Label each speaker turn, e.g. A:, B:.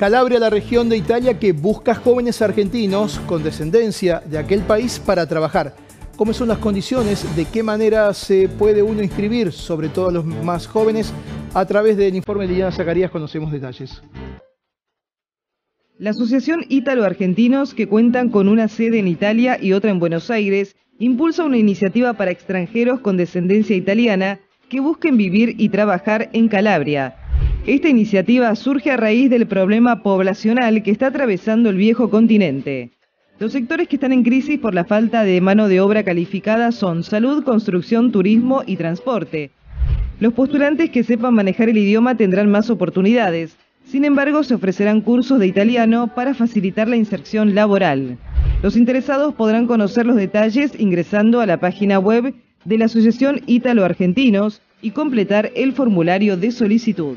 A: Calabria, la región de Italia que busca jóvenes argentinos con descendencia de aquel país para trabajar. ¿Cómo son las condiciones? ¿De qué manera se puede uno inscribir, sobre todo a los más jóvenes? A través del informe de Liliana Zacarías conocemos detalles.
B: La Asociación Ítalo-Argentinos, que cuentan con una sede en Italia y otra en Buenos Aires, impulsa una iniciativa para extranjeros con descendencia italiana que busquen vivir y trabajar en Calabria, esta iniciativa surge a raíz del problema poblacional que está atravesando el viejo continente. Los sectores que están en crisis por la falta de mano de obra calificada son salud, construcción, turismo y transporte. Los postulantes que sepan manejar el idioma tendrán más oportunidades. Sin embargo, se ofrecerán cursos de italiano para facilitar la inserción laboral. Los interesados podrán conocer los detalles ingresando a la página web de la Asociación Ítalo Argentinos y completar el formulario de solicitud.